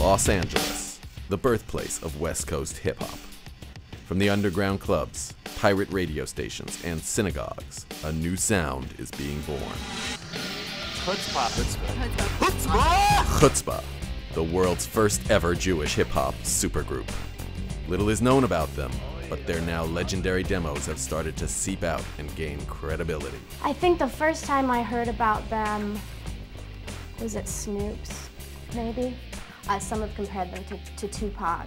Los Angeles, the birthplace of West Coast hip hop. From the underground clubs, pirate radio stations, and synagogues, a new sound is being born. Chutzpah, the world's first ever Jewish hip hop supergroup. Little is known about them, but their now legendary demos have started to seep out and gain credibility. I think the first time I heard about them was at Snoop's, maybe. Uh, some have compared them to, to Tupac.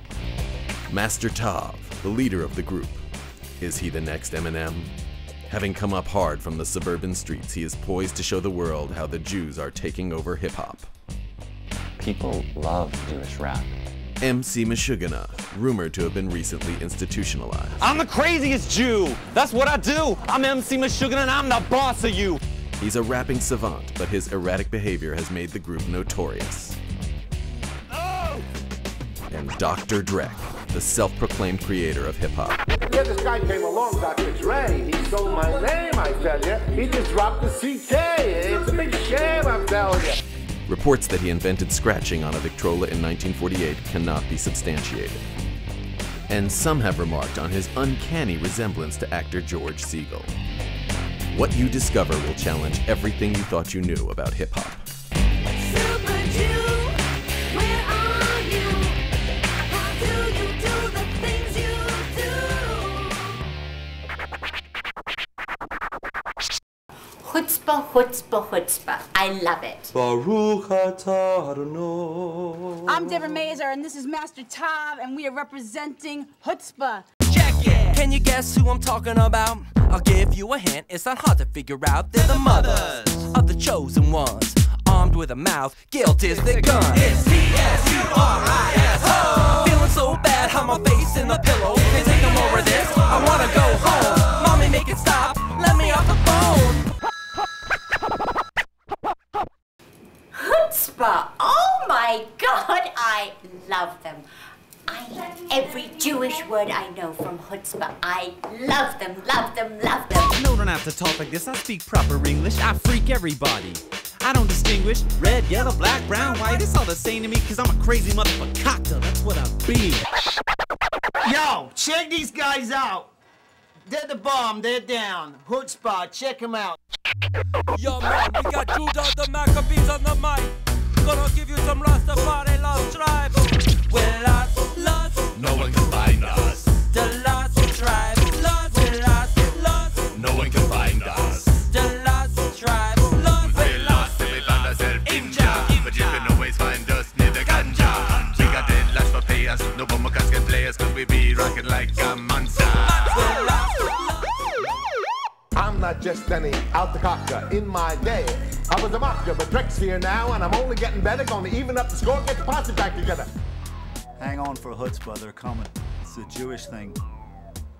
Master Tav, the leader of the group. Is he the next Eminem? Having come up hard from the suburban streets, he is poised to show the world how the Jews are taking over hip hop. People love Jewish rap. MC Meshuggah, rumored to have been recently institutionalized. I'm the craziest Jew. That's what I do. I'm MC Meshuggah and I'm the boss of you. He's a rapping savant, but his erratic behavior has made the group notorious. And Dr. Dreck, the self-proclaimed creator of hip-hop. Yeah, this guy came along, Dr. Dre. He stole my name, I tell you. He just dropped the CK. It's a big shame, I'm telling you. Reports that he invented scratching on a Victrola in 1948 cannot be substantiated. And some have remarked on his uncanny resemblance to actor George Segal. What you discover will challenge everything you thought you knew about hip hop. Chutzpah, chutzpah, chutzpah. I love it. Baruch atah Adonai. I'm Deborah Mazar, and this is Master Tav, and we are representing Chutzpah. Check it. Can you guess who I'm talking about? I'll give you a hint. It's not hard to figure out. They're the mothers of the chosen ones. Armed with a mouth, guilt is their gun. It's T-S-U-R-I-S. Chutzpah. Oh my God, I love them. I love every Jewish word I know from chutzpah. I love them, love them, love them. No, don't have to talk like this. I speak proper English. I freak everybody. I don't distinguish red, yellow, black, brown, white. It's all the same to me because I'm a crazy motherfucker cocktail. That's what I be. Yo, check these guys out. They're the bomb, they're down. Chutzpah, check them out. Yo, man, we got Judah the Maccabees on the mic. Like a monster. I'm not just any alpaca. In my day, I was a mocker, but Drek's here now, and I'm only getting better. Gonna even up the score, get the posse back together. Hang on for chutzpah, they're coming. It's a Jewish thing.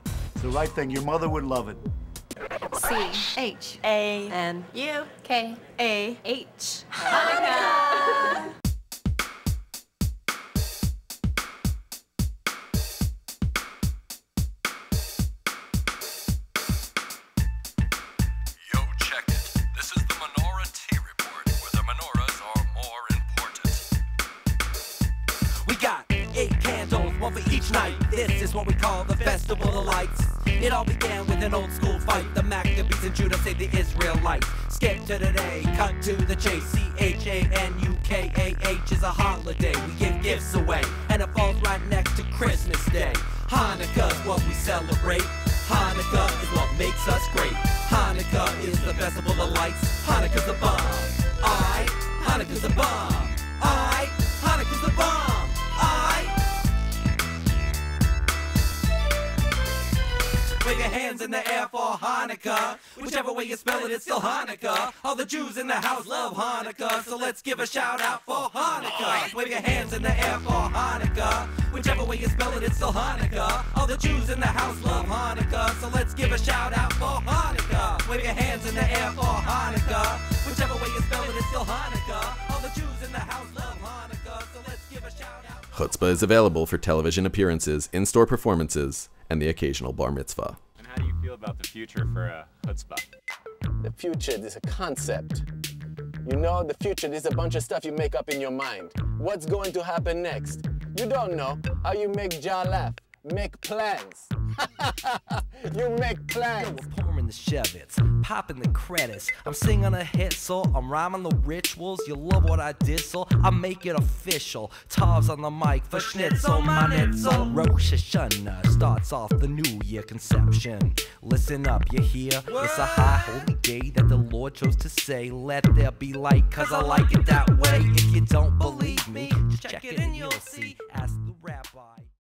It's the right thing. Your mother would love it. C H A N U K A H. Oh Hanukkah. Each night. This is what we call the Festival of Lights. It all began with an old school fight. The Maccabees and Judah saved the Israelites. Skip to today, cut to the chase. C H A N U K A H is a holiday. We give gifts away, and it falls right next to Christmas Day. Hanukkah's what we celebrate. Hanukkah is what makes us great. Hanukkah is the festival of lights. Hanukkah's the bomb. I, Hanukkah's the bomb. Wave your hands in the air for Hanukkah. Whichever way you spell it, it's still Hanukkah. All the Jews in the house love Hanukkah, so let's give a shout out for Hanukkah. Wave your hands in the air for Hanukkah. Whichever way you spell it, it's still Hanukkah. All the Jews in the house love Hanukkah, so let's give a shout out for Hanukkah. Wave your hands in the air for Hanukkah. Whichever way you spell it, it's still Hanukkah. All the Jews in the house love Hanukkah, so let's give a shout out. Chutzpah is available for television appearances, in store performances, and the occasional bar mitzvah. And how do you feel about the future for uh, Chutzpah? The future is a concept. You know, the future is a bunch of stuff you make up in your mind. What's going to happen next? You don't know how you make Jah laugh. Make plans. you make plans. Pouring the Chevets, popping the credits. I'm singing a hit, so I'm rhyming the rituals. You love what I did, so I make it official. Tavs on the mic for schnitzel, my nitzel. Rosh Hashanah starts off the new year conception. Listen up, you hear? It's a high holy day that the Lord chose to say, Let there be light, cause I like it that way. If you don't believe me, check it and you'll see. Ask the rabbi.